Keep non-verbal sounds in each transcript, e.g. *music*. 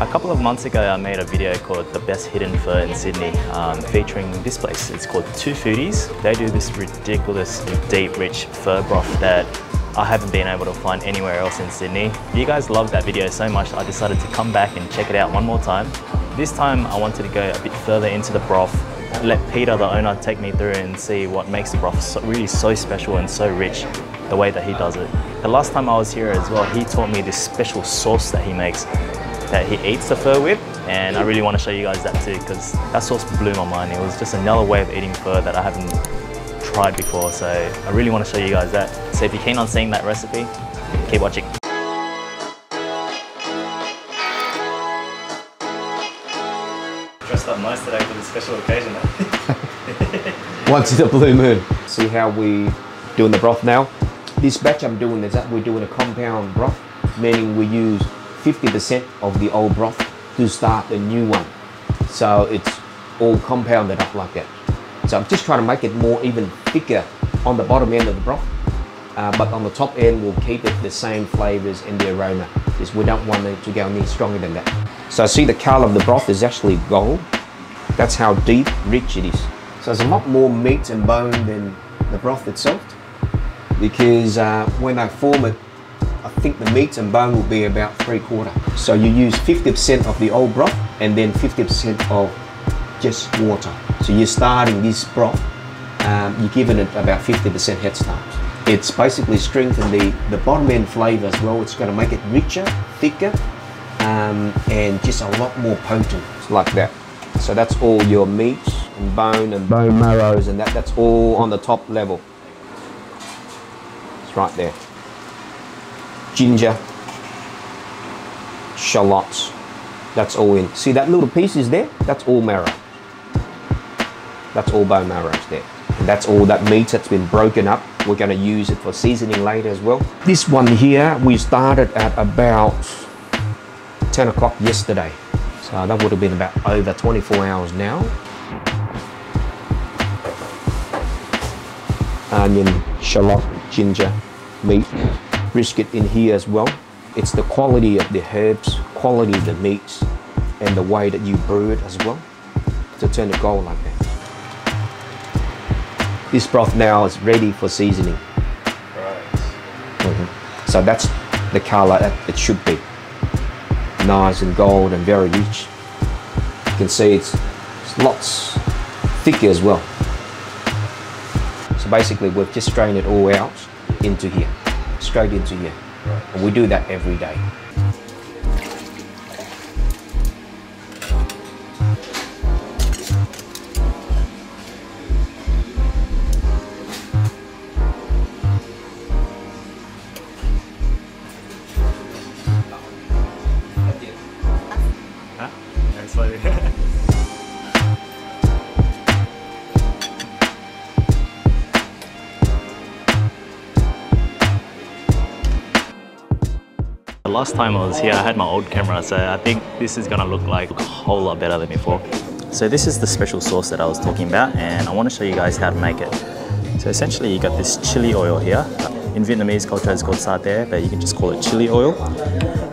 A couple of months ago I made a video called The Best Hidden Pho in Sydney um, featuring this place. It's called Two Foodies. They do this ridiculous deep rich pho broth that I haven't been able to find anywhere else in Sydney. You guys loved that video so much I decided to come back and check it out one more time. This time I wanted to go a bit further into the broth, let Peter the owner take me through and see what makes the broth so, really so special and so rich the way that he does it. The last time I was here as well, he taught me this special sauce that he makes that he eats the pho with and I really want to show you guys that too because that sauce blew my mind. It was just another way of eating pho that I haven't tried before so I really want to show you guys that. So if you're keen on seeing that recipe, keep watching. Dressed up nice today for this special occasion. *laughs* Once in a blue moon. See how we doing the broth now? This batch I'm doing is that we're doing a compound broth, meaning we use 50% of the old broth to start a new one. So it's all compounded up like that. So I'm just trying to make it more even thicker on the bottom end of the broth. Uh, but on the top end, we'll keep it the same flavors and the aroma because we don't want it to go any stronger than that. So see the color of the broth is actually gold. That's how deep, rich it is. So there's a lot more meat and bone than the broth itself because uh, when I form it, I think the meat and bone will be about three quarter. So you use 50% of the old broth and then 50% of just water. So you're starting this broth, um, you're giving it about 50% head start. It's basically strengthen the, the bottom end flavor as well. It's going to make it richer, thicker, um, and just a lot more potent. It's like that. So that's all your meat and bone and bone marrows and that, that's all on the top level. It's right there. Ginger, shallots, that's all in. See that little piece is there? That's all marrow. That's all bone marrows there. And that's all that meat that's been broken up. We're going to use it for seasoning later as well. This one here, we started at about 10 o'clock yesterday. So that would have been about over 24 hours now. Onion, shallot, ginger, meat, brisket in here as well. It's the quality of the herbs, quality of the meats, and the way that you brew it as well to turn it gold like that. This broth now is ready for seasoning. Right. Mm -hmm. So that's the color that it should be. Nice and gold and very rich. You can see it's, it's lots thicker as well. So basically we've just strained it all out into here, straight into here. Right. And we do that every day. Last time I was here, I had my old camera, so I think this is gonna look like a whole lot better than before. So this is the special sauce that I was talking about, and I wanna show you guys how to make it. So essentially, you got this chili oil here. In Vietnamese culture, it's called satay, but you can just call it chili oil.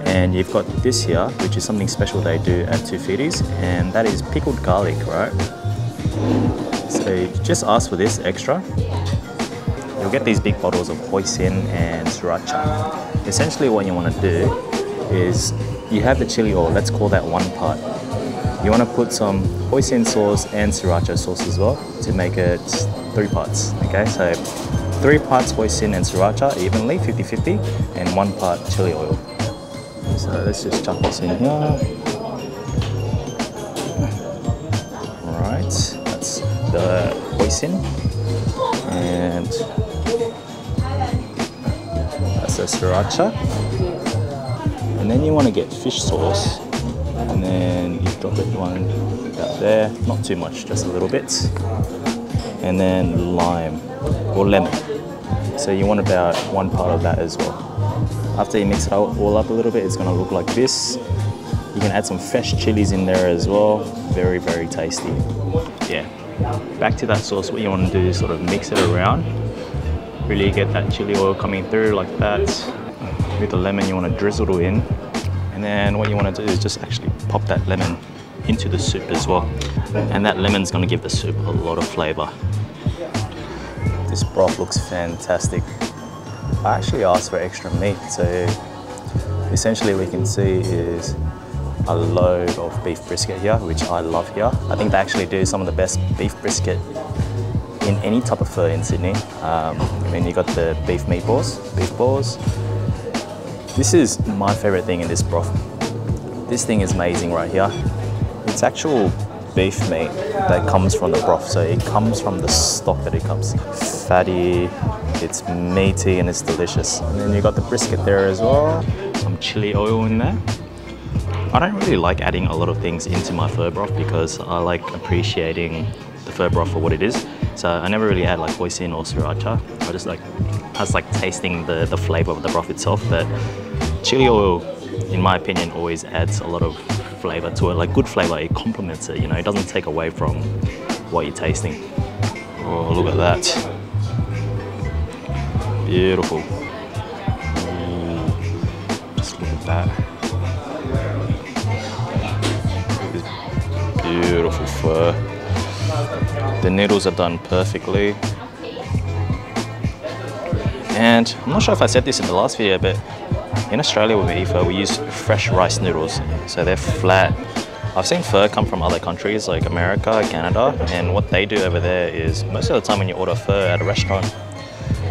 And you've got this here, which is something special they do at Foodies, and that is pickled garlic, right? So just ask for this extra. You'll get these big bottles of hoisin and sriracha. Essentially what you want to do is you have the chili oil, let's call that one part. You want to put some hoisin sauce and sriracha sauce as well to make it three parts, okay? So three parts hoisin and sriracha evenly, 50-50, and one part chili oil. So let's just chuck this in here. Alright, that's the hoisin. And the sriracha. And then you want to get fish sauce. And then you drop it one out there. Not too much, just a little bit. And then lime or lemon. So you want about one part of that as well. After you mix it all up a little bit, it's gonna look like this. You can add some fresh chilies in there as well. Very, very tasty. Yeah. Back to that sauce, what you wanna do is sort of mix it around. Really get that chili oil coming through like that. With the lemon, you wanna drizzle it in. And then what you want to do is just actually pop that lemon into the soup as well. And that lemon's gonna give the soup a lot of flavor. This broth looks fantastic. I actually asked for extra meat, so essentially we can see is a load of beef brisket here, which I love here. I think they actually do some of the best beef brisket in any type of pho in Sydney. Um, I mean, you got the beef meatballs, beef balls. This is my favorite thing in this broth. This thing is amazing right here. It's actual beef meat that comes from the broth, so it comes from the stock that it comes. Fatty, it's meaty and it's delicious. And then you got the brisket there as well. Some chili oil in there. I don't really like adding a lot of things into my pho broth because I like appreciating the pho broth for what it is. So I never really add like hoisin or sriracha. I just like, I just like tasting the, the flavor of the broth itself. But chili oil, in my opinion, always adds a lot of flavor to it, like good flavor, it complements it, you know, it doesn't take away from what you're tasting. Oh, look at that. Beautiful. Ooh, just look at that. Beautiful pho. The noodles are done perfectly. And I'm not sure if I said this in the last video, but in Australia with we pho, we use fresh rice noodles. So they're flat. I've seen pho come from other countries like America, Canada, and what they do over there is most of the time when you order pho at a restaurant,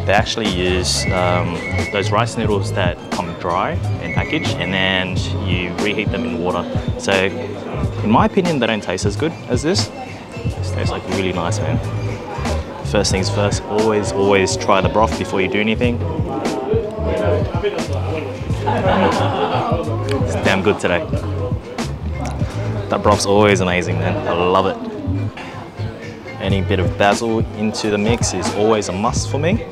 they actually use um, those rice noodles that come dry and packaged, and then you reheat them in water. So in my opinion, they don't taste as good as this. This tastes like really nice, man. First things first, always, always try the broth before you do anything. It's damn good today. That broth's always amazing, man. I love it. Any bit of basil into the mix is always a must for me.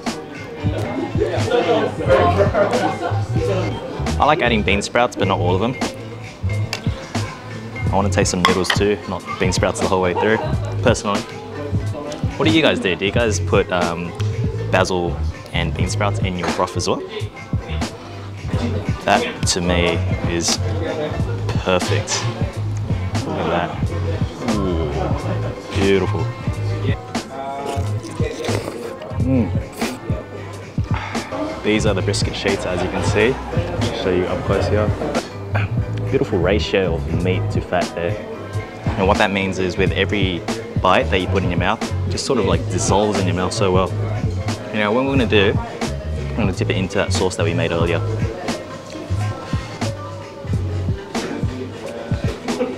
I like adding bean sprouts, but not all of them. I want to taste some noodles too, not bean sprouts the whole way through, personally. What do you guys do? Do you guys put um, basil and bean sprouts in your broth as well? That to me is perfect. Look at that. Ooh, beautiful. Mm. These are the brisket sheets as you can see. Show you up close here. Beautiful ratio of meat to fat there. And what that means is with every bite that you put in your mouth, just sort of like dissolves in your mouth so well. You know, what we're gonna do, I'm gonna dip it into that sauce that we made earlier. Mm.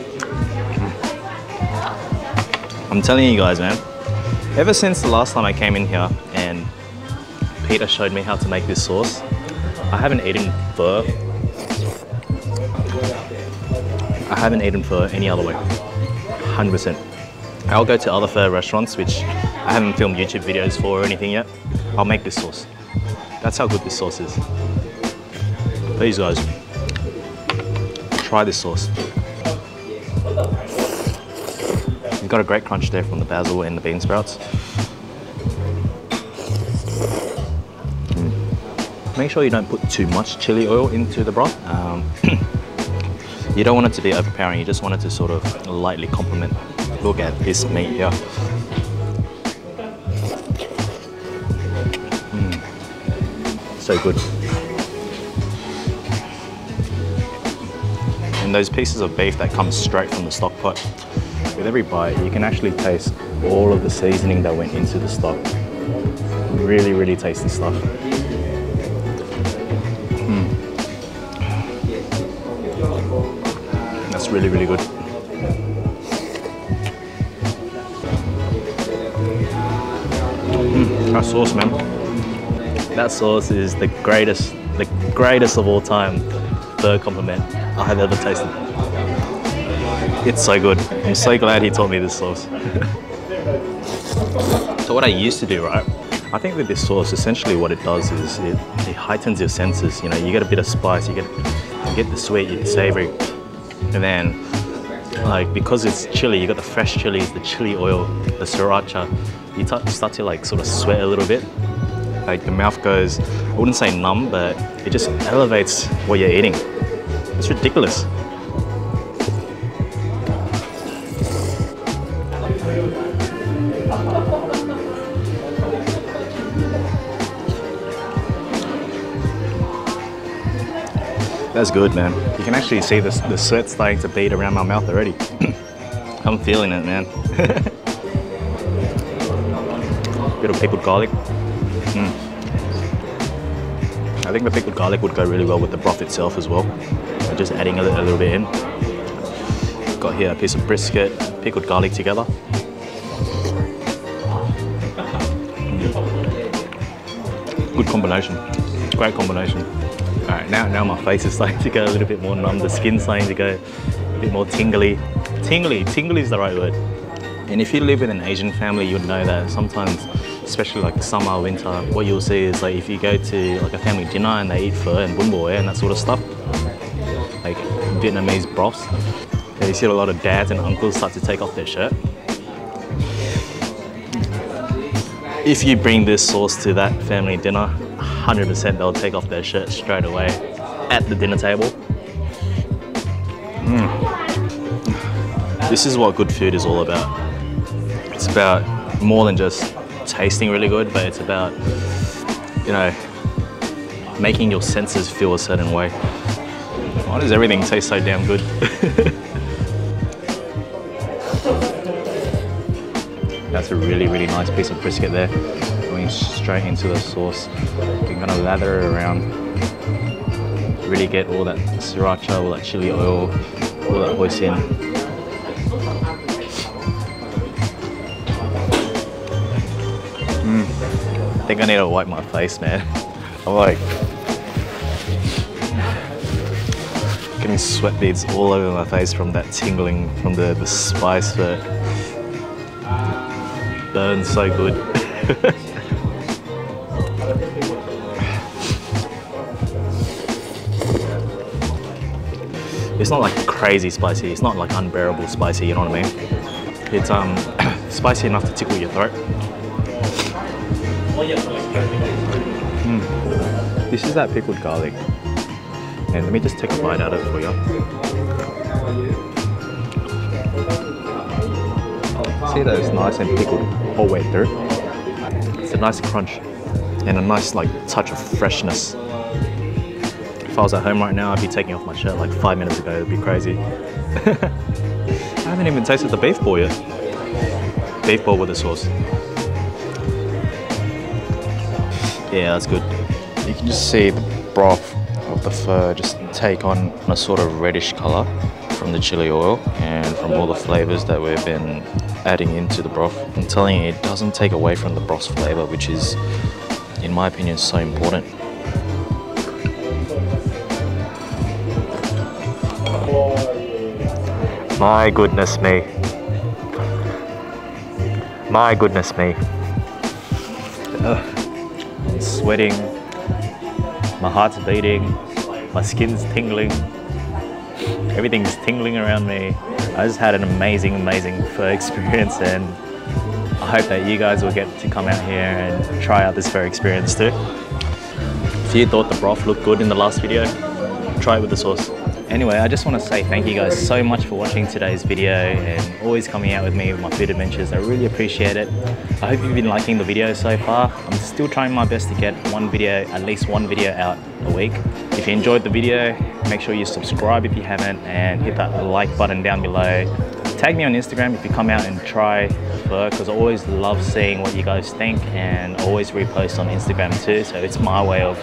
I'm telling you guys, man, ever since the last time I came in here and Peter showed me how to make this sauce, I haven't eaten pho. I haven't eaten pho any other way. 100%. I'll go to other pho restaurants, which I haven't filmed YouTube videos for or anything yet. I'll make this sauce. That's how good this sauce is. Please guys, try this sauce. You've got a great crunch there from the basil and the bean sprouts. Mm. Make sure you don't put too much chili oil into the broth. Um, *clears throat* you don't want it to be overpowering, you just want it to sort of lightly complement. Look at this meat here. Mm. So good. And those pieces of beef that come straight from the stock pot, with every bite, you can actually taste all of the seasoning that went into the stock. Really, really tasty stuff. Really, really good. Mm, that sauce, man. That sauce is the greatest, the greatest of all time third compliment I have ever tasted. It's so good. I'm so glad he taught me this sauce. so what I used to do, right? I think with this sauce, essentially what it does is it, it heightens your senses. You know, you get a bit of spice, you get, you get the sweet, you get the savory, and then like because it's chili, you got the fresh chilies, the chili oil, the sriracha. You start to like sort of sweat a little bit. Like your mouth goes, I wouldn't say numb, but it just elevates what you're eating. It's ridiculous. That's good, man. You can actually see the, the sweat starting to bead around my mouth already. *coughs* I'm feeling it, man. *laughs* Bit of pickled garlic. Mm. I think the pickled garlic would go really well with the broth itself as well. Just adding a little, a little bit in. Got here a piece of brisket, pickled garlic together. Mm. Good combination. Great combination. All right, now, now my face is starting to go a little bit more numb. The skin's starting to go a bit more tingly. Tingly, tingly is the right word. And if you live in an Asian family, you'd know that sometimes, especially like summer, winter, what you'll see is like if you go to like a family dinner and they eat pho and bún bò and that sort of stuff, like Vietnamese broths, you see a lot of dads and uncles start to take off their shirt. If you bring this sauce to that family dinner, 100% they'll take off their shirt straight away at the dinner table. Mm. This is what good food is all about. It's about more than just tasting really good, but it's about, you know, making your senses feel a certain way. Why does everything taste so damn good? *laughs* That's a really, really nice piece of brisket there. Going straight into the sauce. Gonna lather it around. Really get all that sriracha, all that chili oil, all that hoisin. Mm. I think I need to wipe my face, man. *laughs* I'm like getting sweat beads all over my face from that tingling from the, the spice that burns so good. *laughs* it's not like crazy spicy, it's not like unbearable spicy, you know what I mean? It's um *coughs* spicy enough to tickle your throat. Mm. This is that pickled garlic. And let me just take a bite out of it for you. See that it's nice and pickled all the way through. It's a nice crunch and a nice like touch of freshness. If I was at home right now, I'd be taking off my shirt like five minutes ago. It'd be crazy. *laughs* I haven't even tasted the beef ball yet. Beef ball with the sauce. Yeah, that's good. You can just see the broth of the pho just take on a sort of reddish color from the chili oil and from all the flavors that we've been adding into the broth. I'm telling you, it doesn't take away from the broth flavor, which is, in my opinion, so important. My goodness me. My goodness me. Ugh. I'm sweating, my heart's beating, my skin's tingling, everything's tingling around me. I just had an amazing, amazing pho *laughs* experience and I hope that you guys will get to come out here and try out this pho experience too. If you thought the broth looked good in the last video, try it with the sauce. Anyway, I just want to say thank you guys so much for watching today's video and always coming out with me with my food adventures. I really appreciate it. I hope you've been liking the video so far. I'm still trying my best to get one video, at least one video out a week. If you enjoyed the video, make sure you subscribe if you haven't and hit that like button down below. Tag me on Instagram if you come out and try pho because I always love seeing what you guys think and always repost on Instagram too. So it's my way of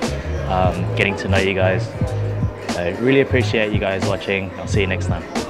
um, getting to know you guys. I really appreciate you guys watching. I'll see you next time.